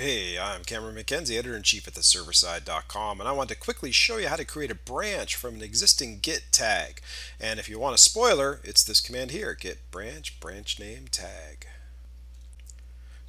Hey, I'm Cameron McKenzie, editor-in-chief at theserverside.com, and I want to quickly show you how to create a branch from an existing git tag. And if you want a spoiler, it's this command here, git branch, branch name tag.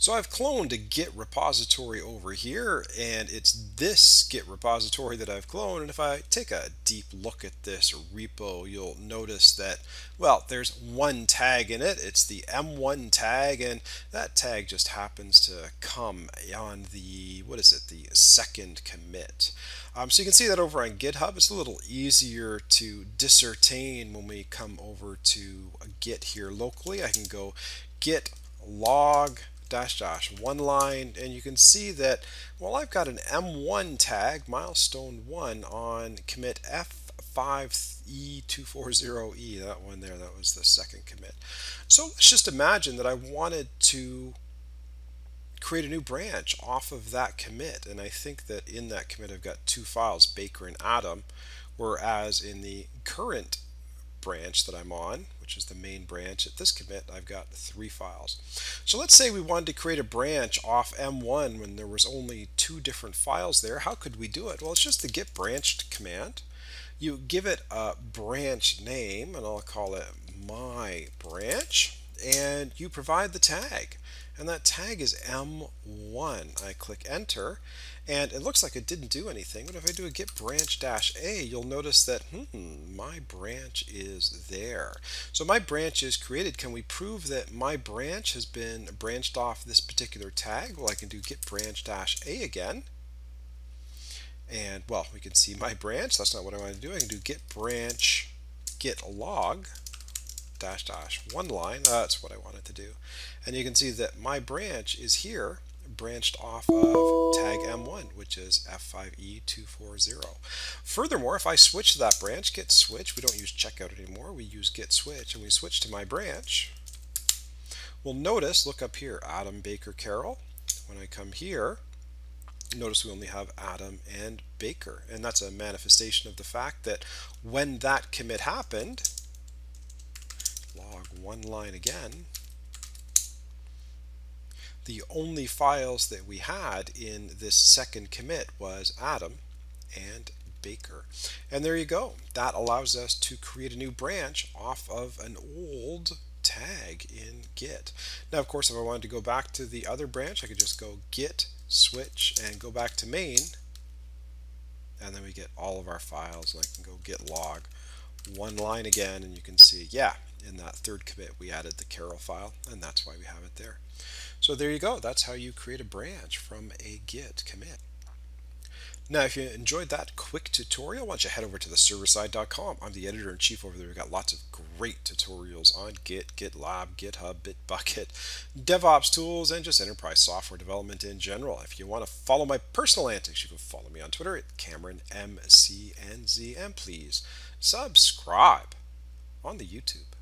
So I've cloned a Git repository over here, and it's this Git repository that I've cloned. And if I take a deep look at this repo, you'll notice that, well, there's one tag in it. It's the M1 tag, and that tag just happens to come on the, what is it, the second commit. Um, so you can see that over on GitHub, it's a little easier to discertain when we come over to Git here locally. I can go git log dash dash one line and you can see that well I've got an M1 tag milestone 1 on commit F5E240E that one there that was the second commit. So let's just imagine that I wanted to create a new branch off of that commit and I think that in that commit I've got two files Baker and Adam whereas in the current branch that I'm on, which is the main branch at this commit, I've got three files. So let's say we wanted to create a branch off M1 when there was only two different files there. How could we do it? Well, it's just the git branched command. You give it a branch name, and I'll call it my branch, and you provide the tag and that tag is M1. I click enter and it looks like it didn't do anything but if I do a git branch dash a you'll notice that hmm, my branch is there. So my branch is created. Can we prove that my branch has been branched off this particular tag? Well I can do git branch dash a again and well we can see my branch that's not what I want to do I can do git branch git log dash dash one line. That's what I wanted to do. And you can see that my branch is here branched off of tag M1, which is F5E240. Furthermore, if I switch to that branch, git switch, we don't use checkout anymore, we use git switch, and we switch to my branch, we'll notice, look up here, Adam, Baker, Carol. When I come here, notice we only have Adam and Baker, and that's a manifestation of the fact that when that commit happened, one line again, the only files that we had in this second commit was Adam and Baker. And there you go. That allows us to create a new branch off of an old tag in Git. Now, of course, if I wanted to go back to the other branch, I could just go git, switch, and go back to main. And then we get all of our files, and I can go git log one line again, and you can see, yeah, in that third commit we added the Carol file and that's why we have it there. So there you go. That's how you create a branch from a Git commit. Now, if you enjoyed that quick tutorial, why don't you head over to theserverside.com. I'm the editor-in-chief over there. We've got lots of great tutorials on Git, GitLab, GitHub, Bitbucket, DevOps tools, and just enterprise software development in general. If you want to follow my personal antics, you can follow me on Twitter at CameronMCNZ, and please subscribe on the YouTube.